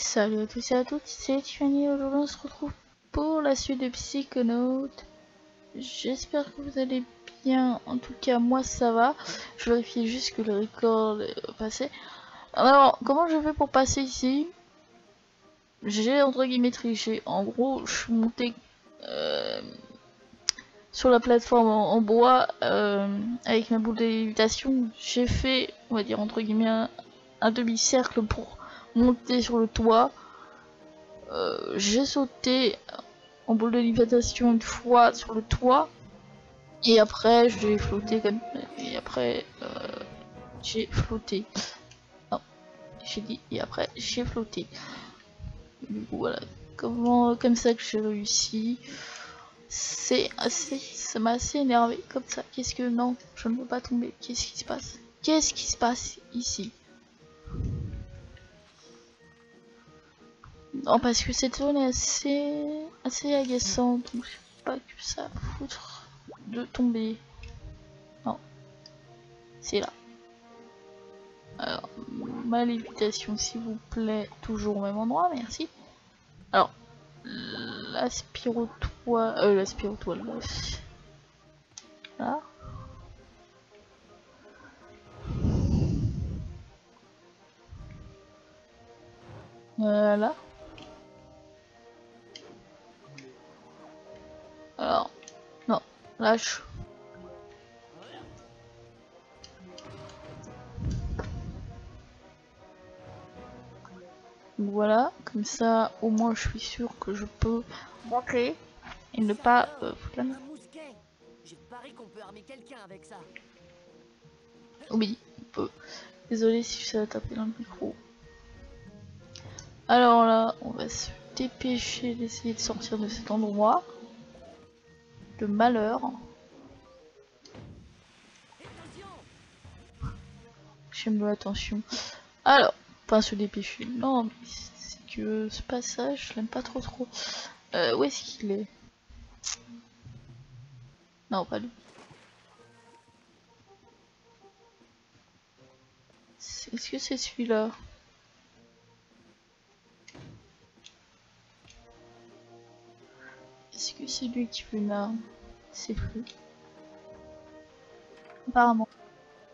salut à tous et à toutes, c'est Tiffany. Aujourd'hui, on se retrouve pour la suite de Psychonaut. J'espère que vous allez bien. En tout cas, moi ça va. Je vérifie juste que le record est passé. Alors, comment je fais pour passer ici? J'ai entre guillemets triché. En gros, je suis monté euh, sur la plateforme en, bois euh, avec ma boule d'évitation. J'ai fait, on va dire entre guillemets, un demi-cercle pour monter sur le toit. Euh, j'ai sauté en boule de lévitation une fois sur le toit. Et après, j'ai flotté comme... Et après, euh, j'ai flotté. J'ai dit, et après, j'ai flotté. Voilà. Comment, comme ça que j'ai réussi. C'est assez... Ça m'a assez énervé comme ça. Qu'est-ce que... Non, je ne veux pas tomber. Qu'est-ce qui se passe? Qu'est-ce qui se passe ici? Non, parce que cette zone est assez, assez agaçante, donc je sais pas que ça foutre de tomber. Non, c'est là. Alors, ma lévitation, s'il vous plaît, toujours au même endroit, merci. Alors, l'aspirotoile, euh, l'aspirotoile, là. Voilà. Alors, lâche. Voilà, comme ça au moins je suis sûr que je peux rentrer et ne pas euh, Oui, on peut. Désolé si ça a tapé dans le micro. Alors là, on va se dépêcher d'essayer de sortir de cet endroit de malheur. J'aime l'attention. Alors, se dépêcher. Non, mais c'est que ce passage, je l'aime pas trop trop. Euh, où est-ce qu'il est, Non, pas lui. Est-ce que c'est celui-là? Est-ce que c'est lui qui veut une arme C'est plus. Apparemment.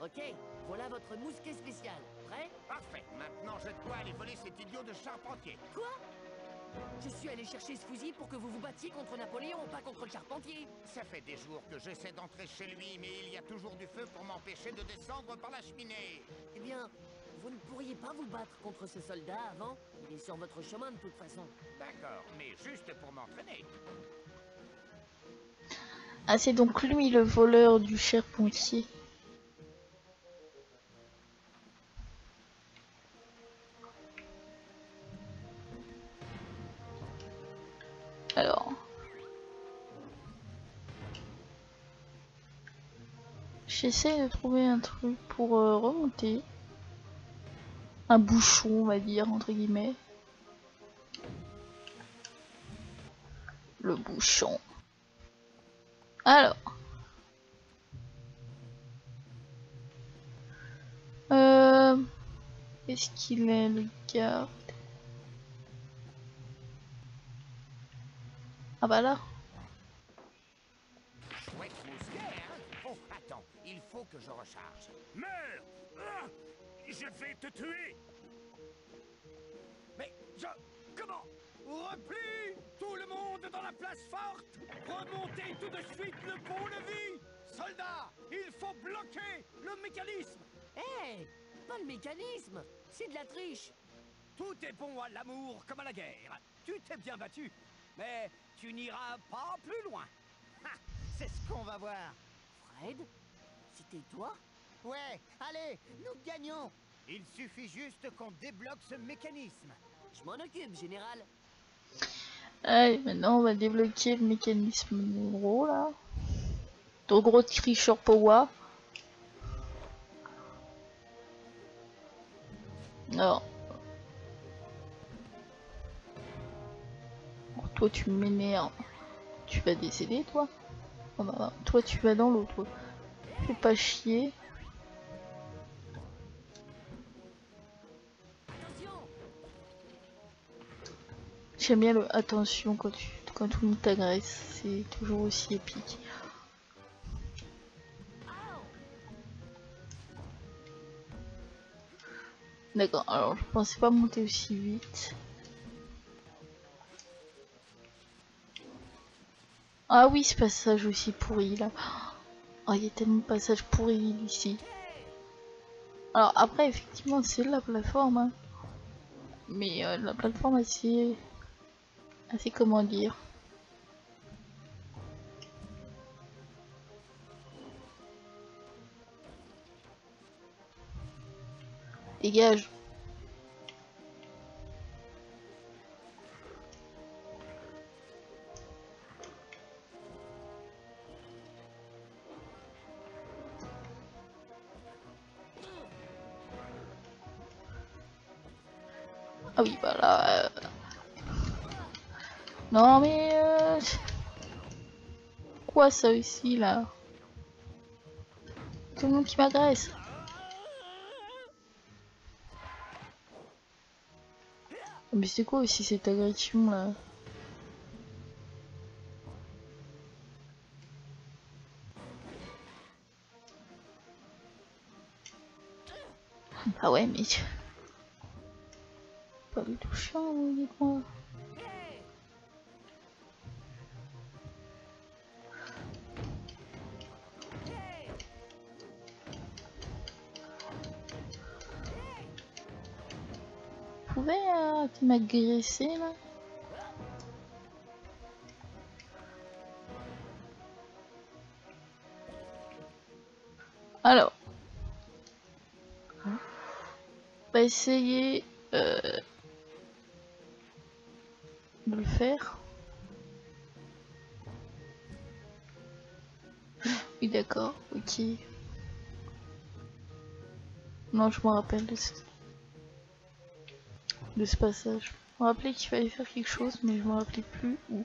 Ok, voilà votre mousquet spécial. Prêt? Parfait. Maintenant, je dois aller voler cet idiot de charpentier. Quoi? Je suis allé chercher ce fusil pour que vous vous battiez contre Napoléon, pas contre le charpentier. Ça fait des jours que j'essaie d'entrer chez lui, mais il y a toujours du feu pour m'empêcher de descendre par la cheminée. Eh bien, vous ne pourriez pas vous battre contre ce soldat avant? Il est sur votre chemin de toute façon. D'accord, mais juste pour m'entraîner. Ah, c'est donc lui le voleur du charpentier. Alors. J'essaie de trouver un truc pour euh, remonter un bouchon, on va dire, entre guillemets. Le bouchon. Alors. Euh... Est-ce qu'il est le garde Ah bah là. Attends, il faut que je recharge. Merde ah Je vais te tuer Mais je... Comment? Repli Tout le monde dans la place forte Remontez tout de suite le pont-levis Soldats, il faut bloquer le mécanisme Hé Pas le mécanisme C'est de la triche Tout est bon à l'amour comme à la guerre. Tu t'es bien battu, mais tu n'iras pas plus loin. C'est ce qu'on va voir. Fred C'était toi? Ouais, allez, nous gagnons Il suffit juste qu'on débloque ce mécanisme. Je m'en occupe, général. Allez, maintenant on va débloquer le mécanisme gros là. De gros tricheur power. Alors. toi tu m'énerves. Tu vas décéder toi oh, bah, Toi tu vas dans l'eau toi. Fais pas chier. J'aime bien le attention quand, tu, quand tout le monde t'agresse, c'est toujours aussi épique. D'accord, alors je pensais pas monter aussi vite. Ah oui, ce passage aussi pourri là. Oh, il y a tellement de passages pourris ici. Alors après, effectivement, c'est la plateforme. Hein. Mais euh, la plateforme assez... Assez comment dire... Dégage. Ah oui, bah là... Euh... Non mais... Euh... Quoi ça ici là? Tout le monde qui m'agresse. Mais c'est quoi aussi cette agression là? Ah ouais mais... Pas du tout chiant, dites-moi. Pouvez euh, m'agresser là Alors, on va essayer euh, de le faire. Oui, d'accord, ok. Non, je me rappelle de ce, de ce passage. Je me rappelais qu'il fallait faire quelque chose, mais je me rappelais plus où.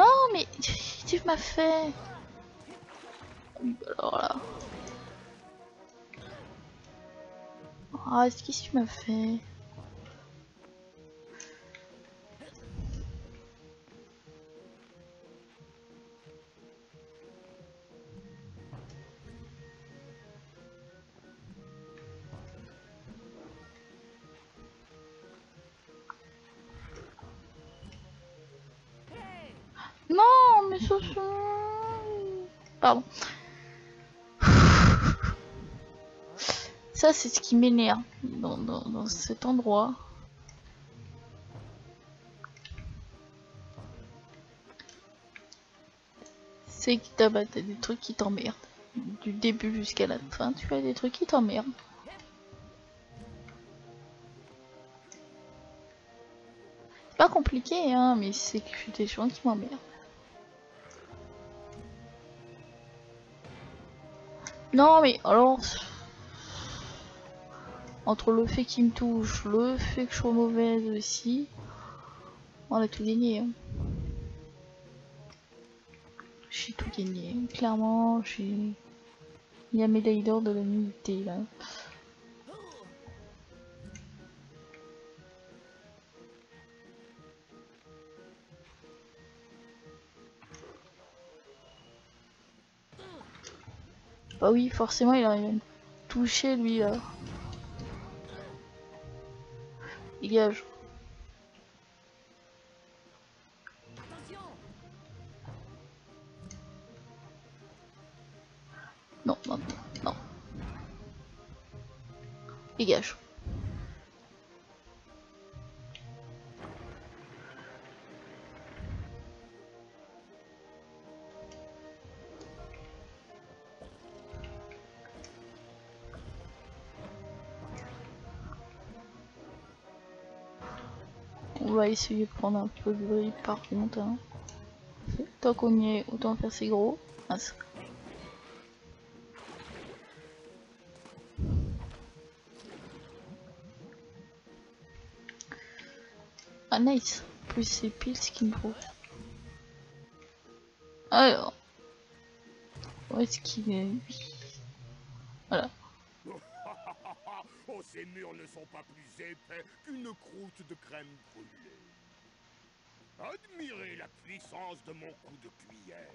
Non, mais tu m'as fait. Alors là. Ah, qu'est-ce que tu m'as fait? Mais ça, Pardon. Ça, c'est ce qui m'énerve dans, dans, dans cet endroit. C'est que t'as bah, des trucs qui t'emmerdent. Du début jusqu'à la fin, tu as des trucs qui t'emmerdent. C'est pas compliqué, hein, mais c'est que je suis des gens qui m'emmerdent. Non mais alors entre le fait qu'il me touche, le fait que je sois mauvaise aussi, on a tout gagné. Hein. J'ai tout gagné, clairement, j'ai la médaille d'or de la nullité là. Bah oui, forcément, il me toucher lui là. Dégage. Non, non, non, non. Dégage. On va essayer de prendre un peu de bruit par contre. hein. Tant qu'on y est, autant faire ses gros. Ah nice. Plus c'est pile ce qu'il me faut. Alors. Où est-ce qu'il est? Voilà. oh, ces murs ne sont pas plus épais qu'une croûte de crème brûlée. Admirez la puissance de mon coup de cuillère.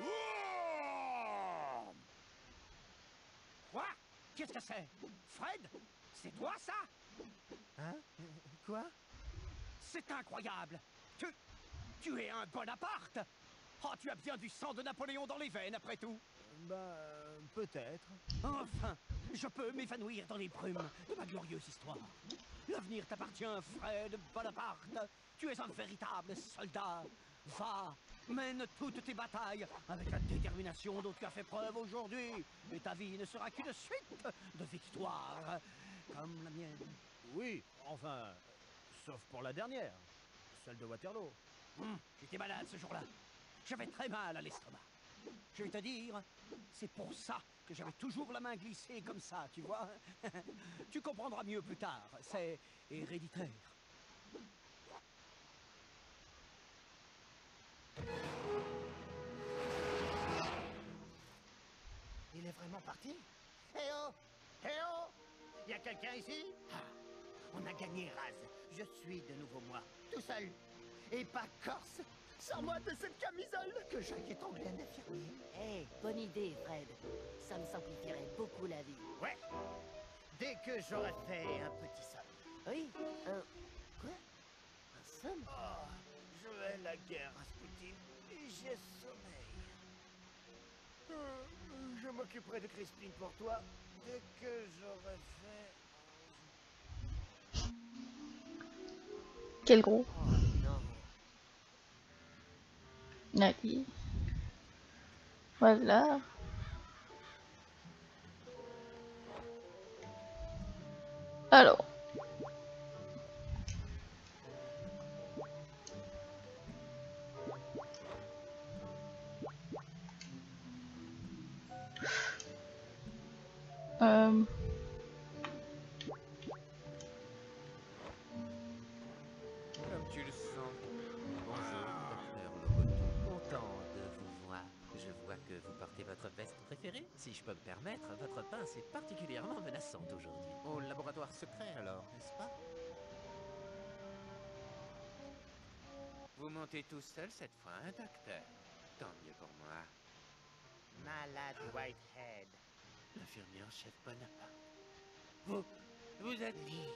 Ouah Quoi? Qu'est-ce que c'est? Fred? C'est toi ça? Hein? Quoi? C'est incroyable! Tu... Tu es un Bonaparte Oh, tu as bien du sang de Napoléon dans les veines après tout Bah, peut-être. Enfin, je peux m'évanouir dans les brumes de ma glorieuse histoire. L'avenir t'appartient, Fred Bonaparte. Tu es un véritable soldat. Va, mène toutes tes batailles avec la détermination dont tu as fait preuve aujourd'hui. Et ta vie ne sera qu'une suite de victoires, comme la mienne. Oui, enfin, sauf pour la dernière, celle de Waterloo. Hum, J'étais malade ce jour-là. J'avais très mal à l'estomac. Je vais te dire, c'est pour ça que j'avais toujours la main glissée comme ça, tu vois. tu comprendras mieux plus tard. C'est héréditaire. Il est vraiment parti? Eh oh Eh oh Y a quelqu'un ici? Ah, On a gagné, Raz. Je suis de nouveau moi, tout seul. Et pas corse Sans-moi de cette camisole Que j'aille étrangler un infirmier. Eh, bonne idée, Fred. Ça me simplifierait beaucoup la vie. Ouais Dès que j'aurai fait un petit somme. Oui, un... Quoi? Un somme? Oh, je vais la guerre, Rasputin. Et j'ai sommeil. Euh, Je m'occuperai de Crispin pour toi dès que j'aurai fait... Quel gros. Oh. Allez. Voilà. Alors. Euh, permettre, votre pince est particulièrement menaçante aujourd'hui. Au laboratoire secret alors, n'est-ce pas? Vous montez tout seul cette fois, hein, docteur? Tant mieux pour moi. Malade Whitehead. L'infirmier en chef Bonaparte. Vous, vous êtes libre.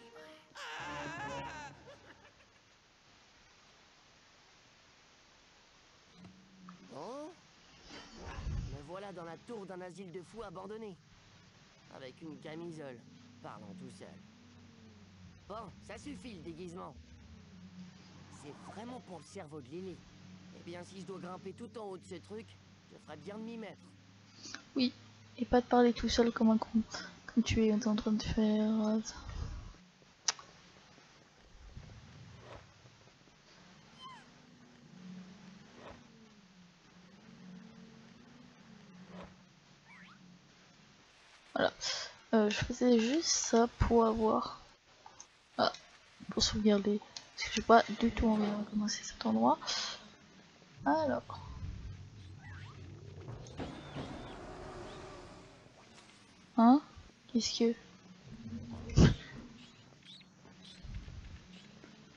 Bon Dans la tour d'un asile de fous abandonné. Avec une camisole. Parlant tout seul. Bon, ça suffit le déguisement. C'est vraiment pour le cerveau de Lily. Eh bien, si je dois grimper tout en haut de ce truc, je ferais bien de m'y mettre. oui. Et pas de parler tout seul comme un con. Comme tu es en train de faire. Je faisais juste ça pour avoir. Ah, pour sauvegarder. Parce que j'ai pas du tout envie de recommencer cet endroit. Alors. Hein? Qu'est-ce que...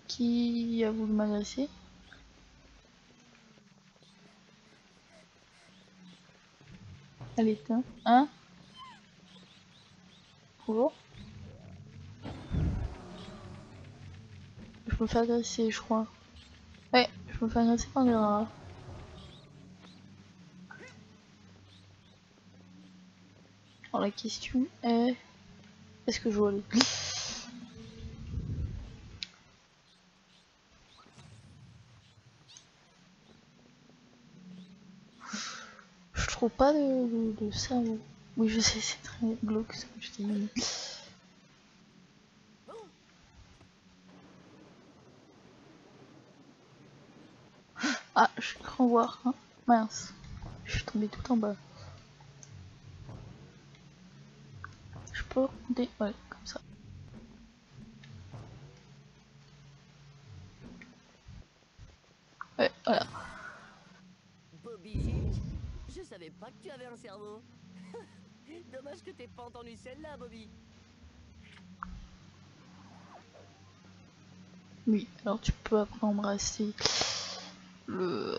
Qui a voulu m'agresser? Allez, tiens. Hein? Je me fais agresser, je crois. Ouais, je me fais agresser par des rats. Alors la question est... Est-ce que je dois aller Je trouve pas de, de cerveau. Oui, je sais, c'est très glauque ce que je dis. Ah, je crois voir. Hein. Mince. Je suis tombée tout en bas. Je peux remonter. Ouais, comme ça. Ouais, voilà. Bobby Je savais pas que tu avais un cerveau. Dommage que t'aies pas entendu celle-là, Bobby. Oui, alors tu peux après embrasser le,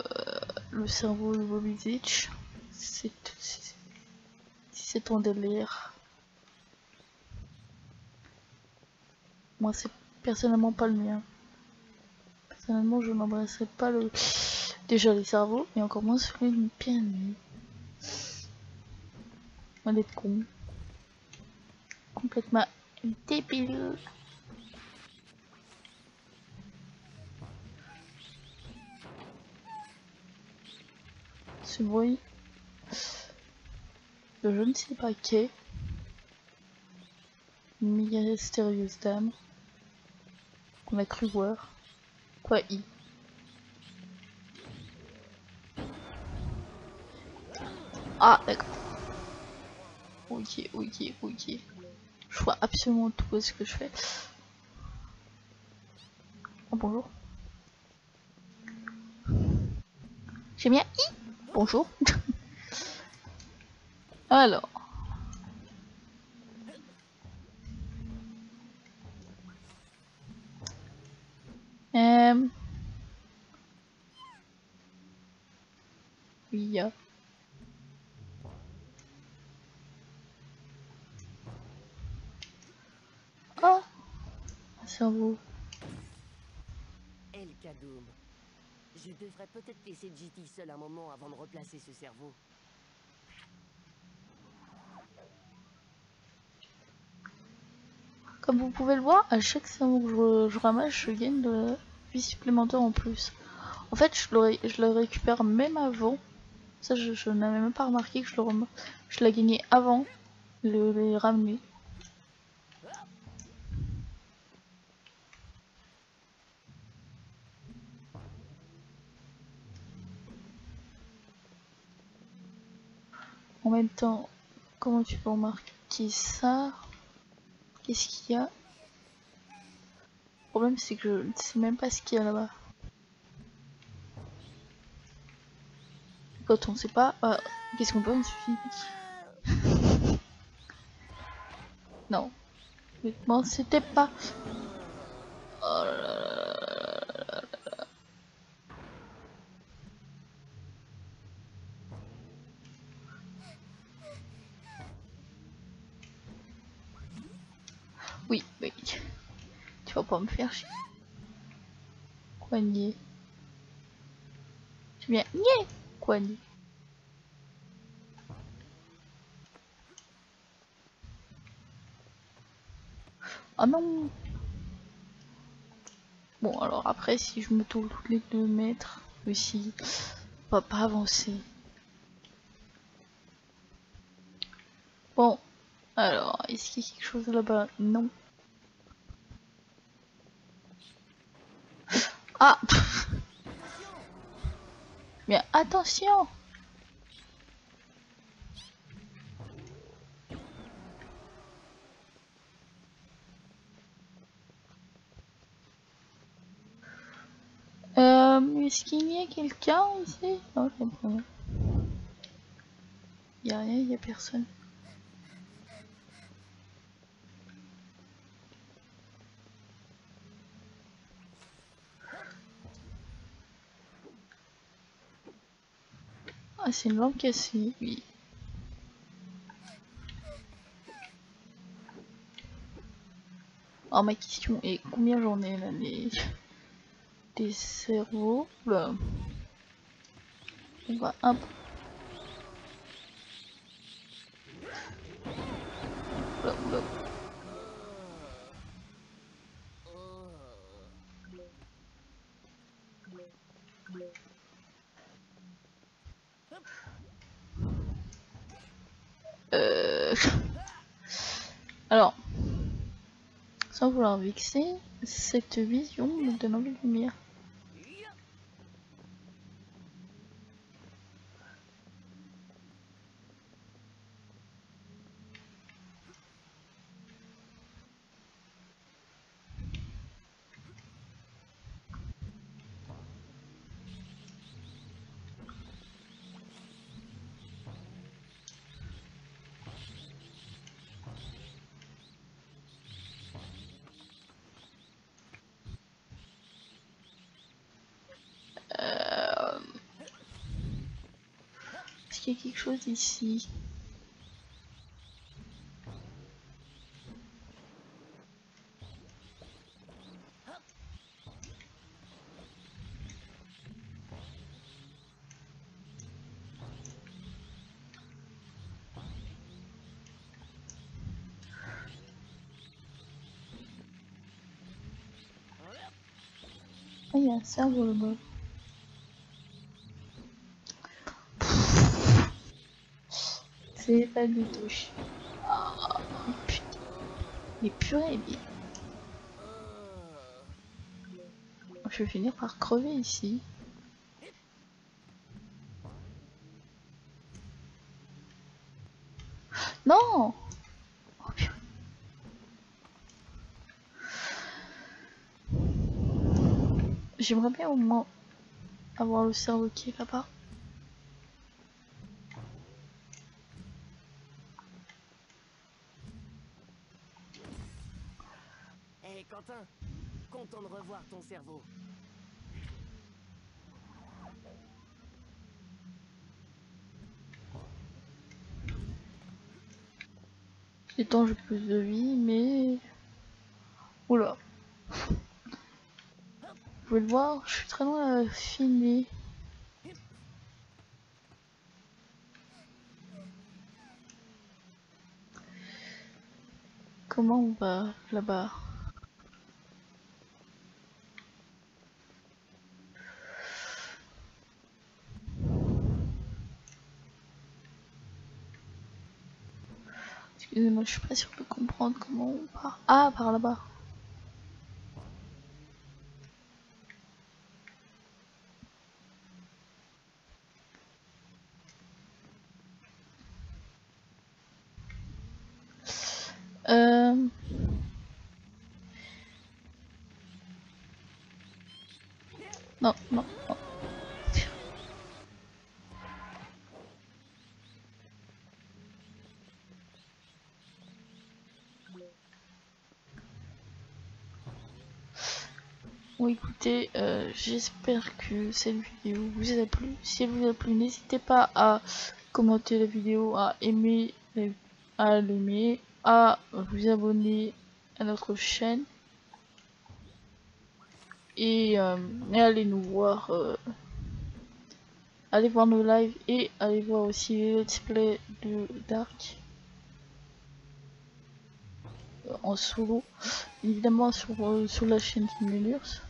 le cerveau de Bobby Zitch. C'est c'est- ton délire. Moi, c'est personnellement pas le mien. Personnellement, je n'embrasserai pas le déjà les cerveaux et encore moins celui d'une. On est con. Complètement débile. Ce bruit je ne sais pas qui. Une mystérieuse dame qu'on a cru voir. Quoi, I? Ah, d'accord. Ok, ok, ok. Je vois absolument tout ce que je fais. Oh, bonjour. J'ai bien Bonjour. Alors. Euh... Oui, il y a. Oh Un cerveau. El Kadoum. Je devrais peut-être laisser JT seul un moment avant de replacer ce cerveau. Comme vous pouvez le voir, à chaque cerveau que je, je ramasse, je gagne de la vie supplémentaire en plus. En fait, je le, ré- je le récupère même avant. Ça, je, je n'avais même pas remarqué que je le rem- je l'ai gagné avant le les ramener. Même temps, comment tu peux remarquer ça? Qu'est-ce qu'il y a? Le problème c'est que je ne sais même pas ce qu'il y a là-bas. Quand on sait pas, euh, qu'est-ce qu'on peut me suffit Non. Honnêtement, c'était pas. Oh là là. Oui, oui. Me faire chier. Nier? Tu viens Quoi nier? Ah non Bon alors après si je me tourne tous les deux mètres aussi, on va pas avancer. Bon, alors est-ce qu'il y a quelque chose là-bas? Non. Ah Mais attention Euh, est-ce qu'il y a quelqu'un ici? Il y a rien, il y a personne. C'est une lampe cassée, oui. Alors ma question est combien j'en ai là les... des cerveaux? Là. On va un Euh... Alors, sans vouloir vexer, cette vision me donne envie de lumière. Est-ce qu'il y a quelque chose ici Ah, il y a un cerveau là-bas. Pas. Oh. Mais purée. Je vais finir par crever ici. Non oh. J'aimerais bien au moins avoir le cerveau qui est là-bas. Hé Quentin, content de revoir ton cerveau. Temps j'ai plus de vie, mais... Oula. Vous pouvez le voir, je suis très loin à finir. Comment on va là-bas? Excusez-moi, je suis pas sûre de comprendre comment on part. Ah, par là-bas. Euh... Non, non, non. Bon euh, j'espère que cette vidéo vous a plu. Si elle vous a plu, n'hésitez pas à commenter la vidéo, à aimer, à l'aimer, à vous abonner à notre chaîne. Et, euh, allez nous voir euh, allez voir nos lives et allez voir aussi les let's play de Dark. En solo. Évidemment sur, sur la chaîne Kimmelurs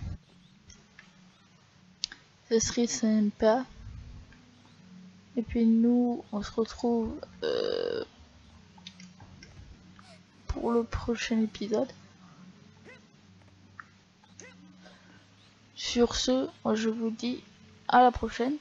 ce serait sympa et puis nous on se retrouve euh, pour le prochain épisode. Sur ce, moi je vous dis à la prochaine.